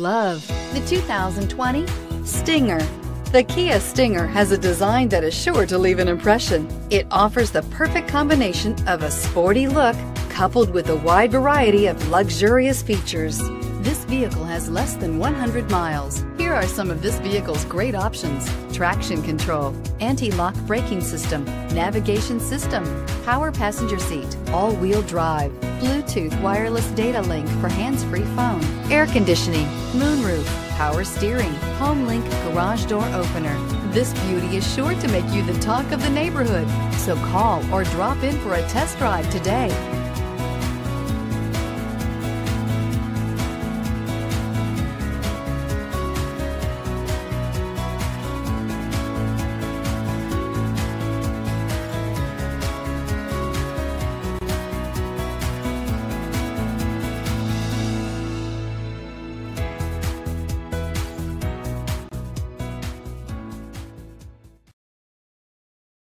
Love the 2020 Stinger. The Kia Stinger has a design that is sure to leave an impression. It offers the perfect combination of a sporty look coupled with a wide variety of luxurious features. This vehicle has less than 100 miles. Here are some of this vehicle's great options. Traction control, anti-lock braking system, navigation system, power passenger seat, all-wheel drive, Bluetooth wireless data link for hands-free phone, air conditioning, moonroof, power steering, HomeLink garage door opener. This beauty is sure to make you the talk of the neighborhood. So call or drop in for a test drive today.